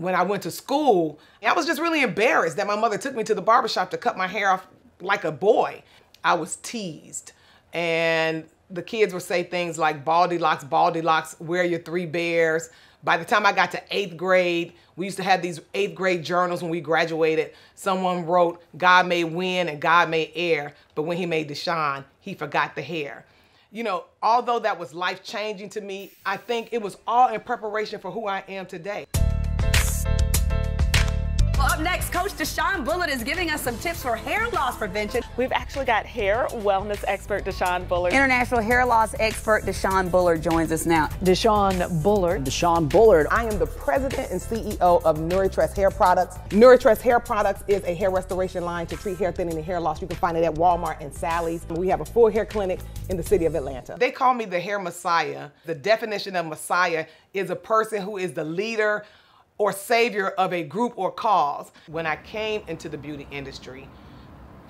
when I went to school, I was just really embarrassed that my mother took me to the barbershop to cut my hair off like a boy. I was teased. And the kids would say things like baldy locks, baldy locks, where are your three bears? By the time I got to eighth grade, we used to have these eighth grade journals when we graduated. Someone wrote, God made wind and God made air, but when he made DeShawn, he forgot the hair. You know, although that was life changing to me, I think it was all in preparation for who I am today. Well, up next, Coach DeShawn Bullard is giving us some tips for hair loss prevention. We've actually got hair wellness expert DeShawn Bullard. International hair loss expert DeShawn Bullard joins us now. DeShawn Bullard. DeShawn Bullard. I am the president and CEO of Nouritress Hair Products. Nouritress Hair Products is a hair restoration line to treat hair thinning and hair loss. You can find it at Walmart and Sally's. We have a full hair clinic in the city of Atlanta. They call me the hair messiah. The definition of messiah is a person who is the leader or savior of a group or cause. When I came into the beauty industry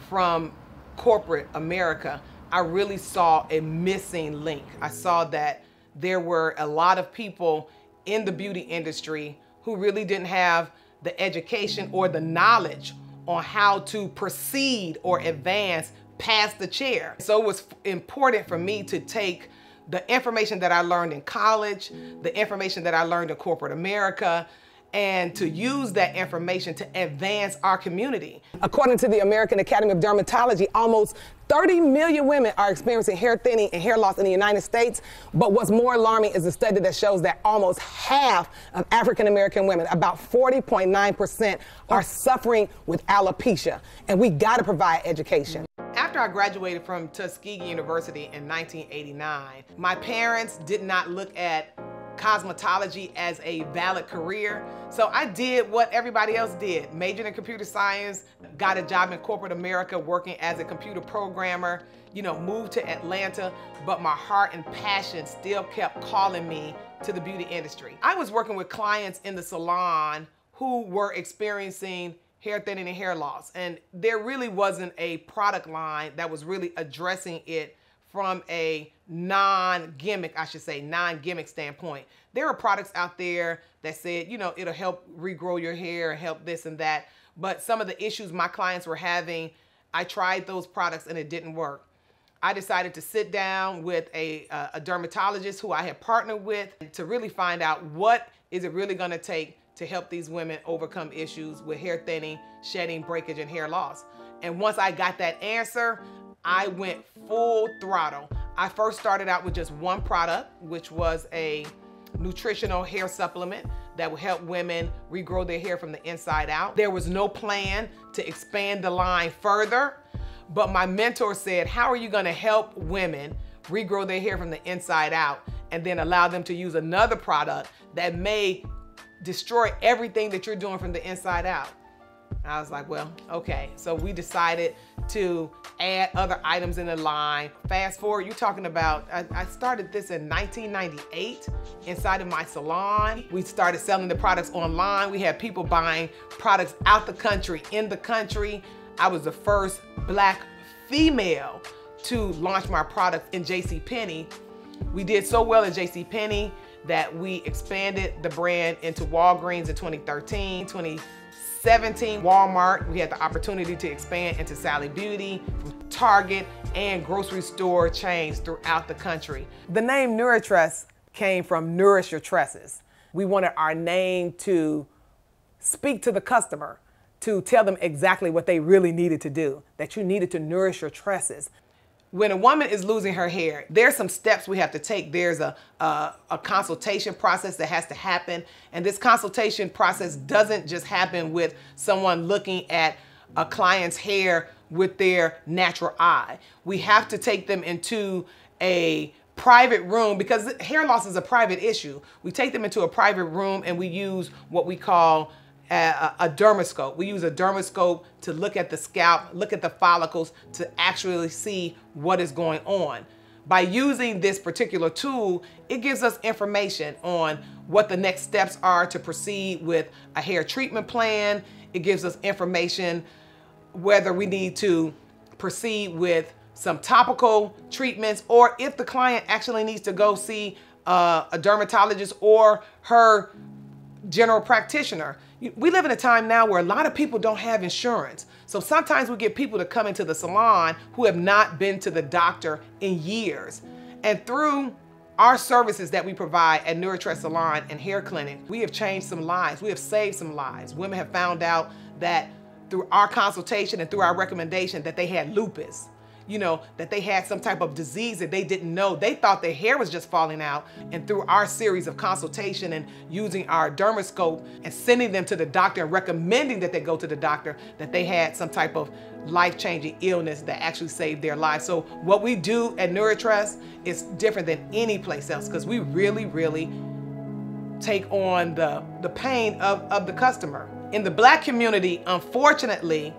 from corporate America, I really saw a missing link. I saw that there were a lot of people in the beauty industry who really didn't have the education or the knowledge on how to proceed or advance past the chair. So it was important for me to take the information that I learned in college, the information that I learned in corporate America, and to use that information to advance our community. According to the American Academy of Dermatology, almost 30 million women are experiencing hair thinning and hair loss in the United States. But what's more alarming is a study that shows that almost half of African American women, about 40.9%, are suffering with alopecia. And we got to provide education. After I graduated from Tuskegee University in 1989, my parents did not look at cosmetology as a valid career. So I did what everybody else did. Majored in computer science, got a job in corporate America working as a computer programmer, you know, moved to Atlanta, but my heart and passion still kept calling me to the beauty industry. I was working with clients in the salon who were experiencing hair thinning and hair loss. And there really wasn't a product line that was really addressing it from a non-gimmick, I should say, non-gimmick standpoint. There are products out there that said, you know, it'll help regrow your hair, help this and that. But some of the issues my clients were having, I tried those products and it didn't work. I decided to sit down with a, uh, a dermatologist who I had partnered with to really find out what is it really gonna take to help these women overcome issues with hair thinning, shedding, breakage, and hair loss. And once I got that answer, I went full throttle. I first started out with just one product, which was a nutritional hair supplement that would help women regrow their hair from the inside out. There was no plan to expand the line further, but my mentor said, how are you gonna help women regrow their hair from the inside out and then allow them to use another product that may destroy everything that you're doing from the inside out? I was like, well, okay. So we decided to add other items in the line. Fast forward, you're talking about, I, I, started this in 1998 inside of my salon. We started selling the products online. We had people buying products out the country, in the country. I was the first black female to launch my product in JCPenney. We did so well at JCPenney that we expanded the brand into Walgreens in 2013, 20 17 Walmart. We had the opportunity to expand into Sally Beauty, Target, and grocery store chains throughout the country. The name Nouritress came from Nourish Your Tresses. We wanted our name to speak to the customer, to tell them exactly what they really needed to do, that you needed to nourish your tresses when a woman is losing her hair, there's some steps we have to take. There's a, a, a, consultation process that has to happen. And this consultation process doesn't just happen with someone looking at a client's hair with their natural eye. We have to take them into a private room because hair loss is a private issue. We take them into a private room and we use what we call a, a, dermoscope. We use a dermoscope to look at the scalp, look at the follicles to actually see what is going on. By using this particular tool, it gives us information on what the next steps are to proceed with a hair treatment plan. It gives us information whether we need to proceed with some topical treatments or if the client actually needs to go see uh, a dermatologist or her general practitioner. We live in a time now where a lot of people don't have insurance. So sometimes we get people to come into the salon who have not been to the doctor in years. And through our services that we provide at Nouritress Salon and Hair Clinic, we have changed some lives. We have saved some lives. Women have found out that through our consultation and through our recommendation that they had lupus you know, that they had some type of disease that they didn't know. They thought their hair was just falling out. And through our series of consultation and using our dermoscope and sending them to the doctor and recommending that they go to the doctor, that they had some type of life-changing illness that actually saved their lives. So what we do at Nouritress is different than any place else because we really, really take on the, the pain of, of the customer. In the black community, unfortunately,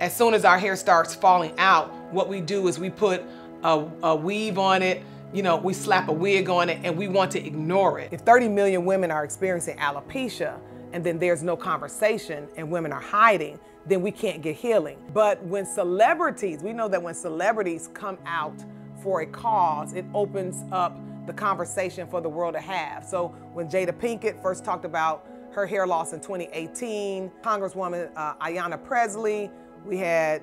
as soon as our hair starts falling out, what we do is we put a, a weave on it, you know, we slap a wig on it and we want to ignore it. If 30 million women are experiencing alopecia and then there's no conversation and women are hiding, then we can't get healing. But when celebrities, we know that when celebrities come out for a cause, it opens up the conversation for the world to have. So when Jada Pinkett first talked about her hair loss in 2018, Congresswoman uh, Ayanna Pressley, we had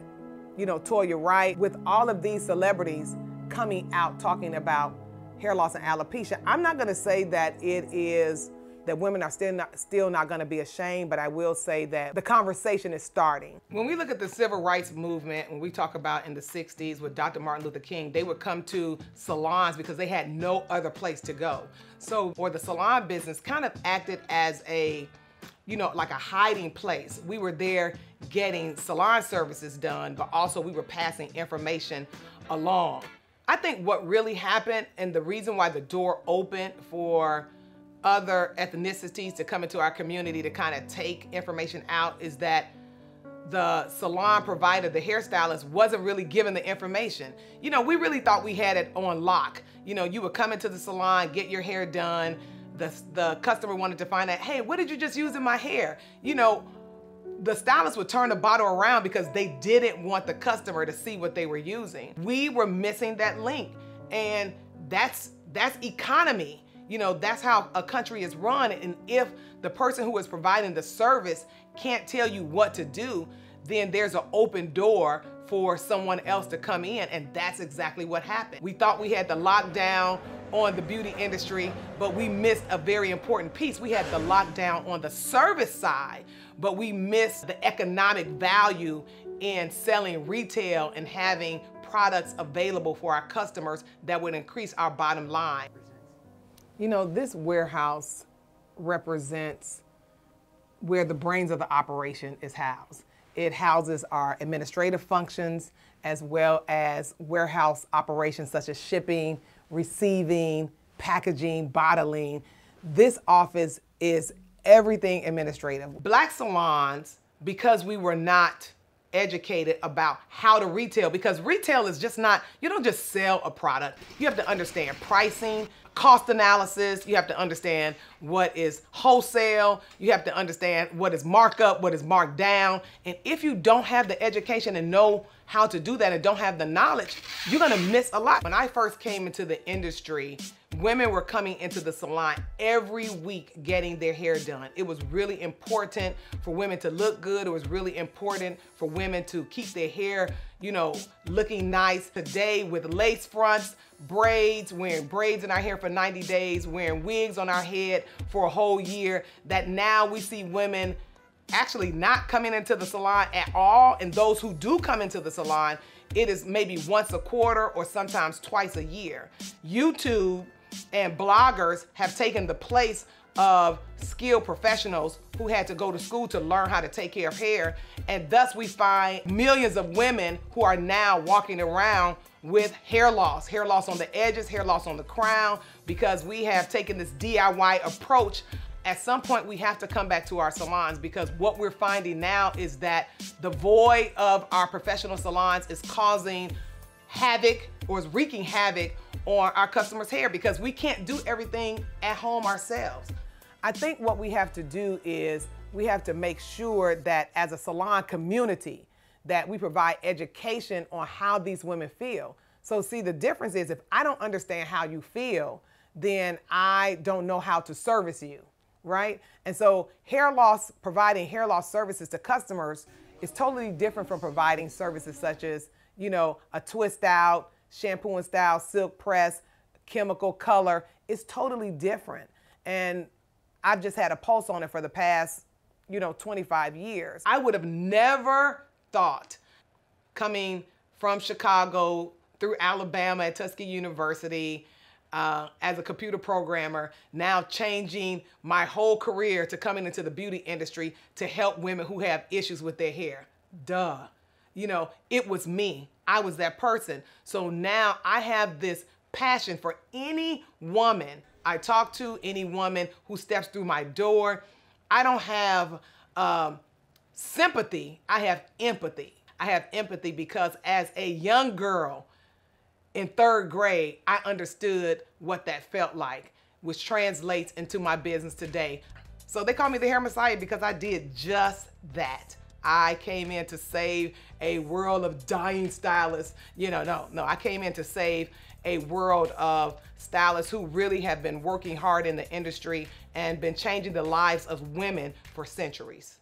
you know, Toya Wright, with all of these celebrities coming out talking about hair loss and alopecia, I'm not going to say that it is that women are still not, still not going to be ashamed, but I will say that the conversation is starting. When we look at the civil rights movement, when we talk about in the 60s with Dr. Martin Luther King, they would come to salons because they had no other place to go. So, or the salon business kind of acted as a you know, like a hiding place. We were there getting salon services done, but also we were passing information along. I think what really happened and the reason why the door opened for other ethnicities to come into our community to kind of take information out is that the salon provider, the hairstylist, wasn't really given the information. You know, we really thought we had it on lock. You know, you would come into the salon, get your hair done, the, the customer wanted to find out, hey, what did you just use in my hair? You know, the stylist would turn the bottle around because they didn't want the customer to see what they were using. We were missing that link. And that's that's economy. You know, that's how a country is run. And if the person who is providing the service can't tell you what to do, then there's an open door for someone else to come in. And that's exactly what happened. We thought we had the lockdown on the beauty industry, but we missed a very important piece. We had the lockdown on the service side, but we missed the economic value in selling retail and having products available for our customers that would increase our bottom line. You know, this warehouse represents where the brains of the operation is housed. It houses our administrative functions as well as warehouse operations such as shipping, receiving, packaging, bottling. This office is everything administrative. Black salons, because we were not educated about how to retail because retail is just not, you don't just sell a product. You have to understand pricing, cost analysis. You have to understand what is wholesale. You have to understand what is markup, what is marked down. And if you don't have the education and know how to do that and don't have the knowledge, you're gonna miss a lot. When I first came into the industry, women were coming into the salon every week getting their hair done. It was really important for women to look good. It was really important for women to keep their hair, you know, looking nice. Today with lace fronts, braids, wearing braids in our hair for 90 days, wearing wigs on our head for a whole year, that now we see women actually not coming into the salon at all. And those who do come into the salon, it is maybe once a quarter or sometimes twice a year. YouTube and bloggers have taken the place of skilled professionals who had to go to school to learn how to take care of hair. And thus we find millions of women who are now walking around with hair loss, hair loss on the edges, hair loss on the crown, because we have taken this DIY approach at some point we have to come back to our salons because what we're finding now is that the void of our professional salons is causing havoc or is wreaking havoc on our customers' hair because we can't do everything at home ourselves. I think what we have to do is we have to make sure that as a salon community that we provide education on how these women feel. So see, the difference is if I don't understand how you feel, then I don't know how to service you right? And so hair loss, providing hair loss services to customers is totally different from providing services such as, you know, a twist out, shampoo and style, silk press, chemical color. It's totally different. And I've just had a pulse on it for the past, you know, 25 years. I would have never thought coming from Chicago through Alabama at Tuskegee University uh, as a computer programmer, now changing my whole career to coming into the beauty industry to help women who have issues with their hair. Duh. You know, it was me. I was that person. So now I have this passion for any woman I talk to, any woman who steps through my door. I don't have um, sympathy, I have empathy. I have empathy because as a young girl, in third grade, I understood what that felt like, which translates into my business today. So they call me the hair messiah because I did just that. I came in to save a world of dying stylists. You know, no, no, I came in to save a world of stylists who really have been working hard in the industry and been changing the lives of women for centuries.